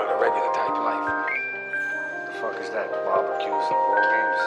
out of the regular type life. The fuck is that? Barbecue, some board games?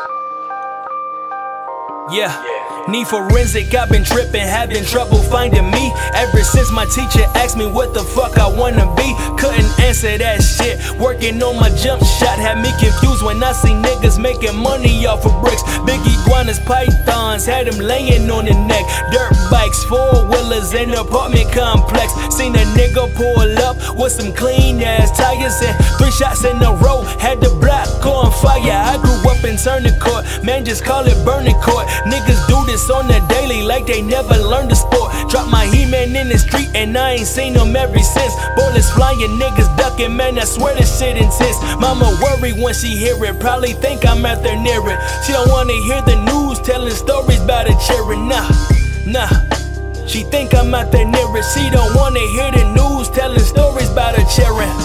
Yeah. Yeah. Need forensic, I've been tripping, having trouble finding me. Ever since my teacher asked me what the fuck I wanna be, couldn't answer that shit. Working on my jump shot had me confused when I see niggas making money off of bricks. Big iguanas, pythons, had them laying on the neck. Dirt bikes, four wheelers in the apartment complex. Seen a nigga pull up with some clean ass tires and three shots in a row. Had the block on fire. I grew up in turning court, man, just call it burning court. Niggas do this on the daily like they never learned the sport. Drop my and I ain't seen them ever since. Bullets flying, niggas ducking, man, I swear this shit intense. Mama worry when she hear it, probably think I'm out there near it. She don't wanna hear the news telling stories about a cheering, nah, nah. She think I'm out there near it. She don't wanna hear the news telling stories about a cheering.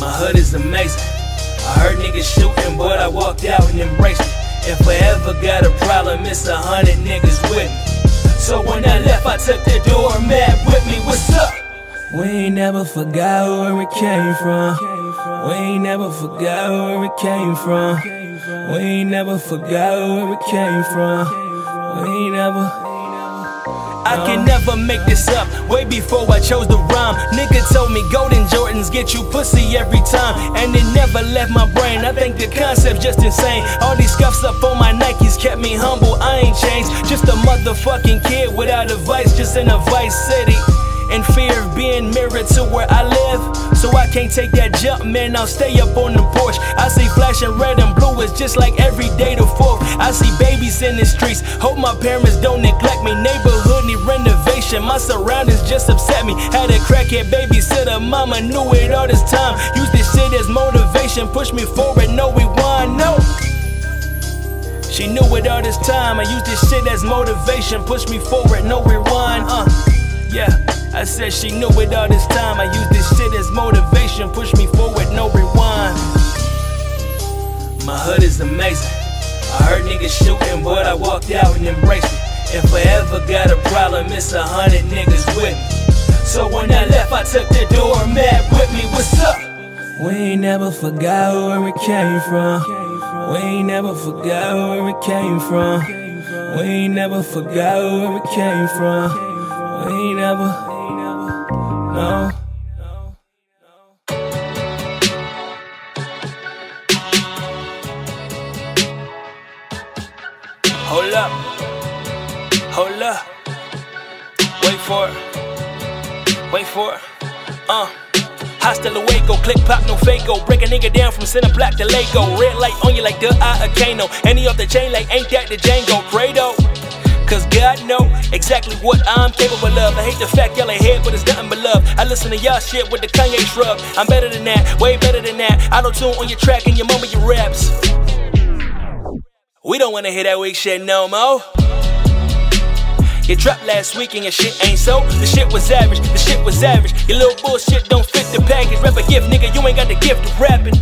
My hood is amazing. I heard niggas shooting, but I walked out and embraced it. If I ever got a problem, it's a hundred niggas with me. So when I left, I took the doormat with me. What's up? We ain't never forgot where we came from. We ain't never forgot where we came from. We ain't never forgot where we came from. We ain't never. I can never make this up. Way before I chose the rhyme. Nigga told me golden Jordans get you pussy every time. And it never left my brain. I think the concept's just insane. All these scuffs up on my Nikes kept me humble. I ain't changed. Just a motherfucking kid without a vice, just in a vice city. In fear of being mirrored to where I live. So I can't take that jump, man. I'll stay up on the porch. I see flashing red and blue, it's just like every day the fourth. I see babies in the streets. Hope my parents don't neglect me. Neighborhood need renovation. My surroundings just upset me. Had a crackhead babysitter, mama knew it all this time. Use this shit as motivation, push me forward, no rewind, no. She knew it all this time. I use this shit as motivation, push me forward, no rewind, uh. Said she knew it all this time. I use this shit as motivation, push me forward, no rewind. My hood is amazing. I heard niggas shooting, but I walked out and embraced it. If I ever got a problem, it's a hundred niggas with me. So when I left, I took the doormat with me. What's up? We ain't never forgot where we came from. We ain't never forgot where we came from. We ain't never forgot where we came from. We ain't never, Hold up, hold up. Wait for it, wait for it. Uh. Hostile luego, click pop, no fago. Break a nigga down from center block to Lego. Red light on you like the eye of Kano. Any off the chain like ain't that the Django? Fredo. Cause God know exactly what I'm capable of. I hate the fact y'all ahead, but it's nothing but love. I listen to y'all shit with the Kanye shrug. I'm better than that, way better than that. Auto tune on your track and your mama your raps. We don't wanna hear that weak shit no more. You dropped last week and your shit ain't so. The shit was average, the shit was average. Your little bullshit don't fit the package. Rap a gift, nigga, you ain't got the gift of rapping.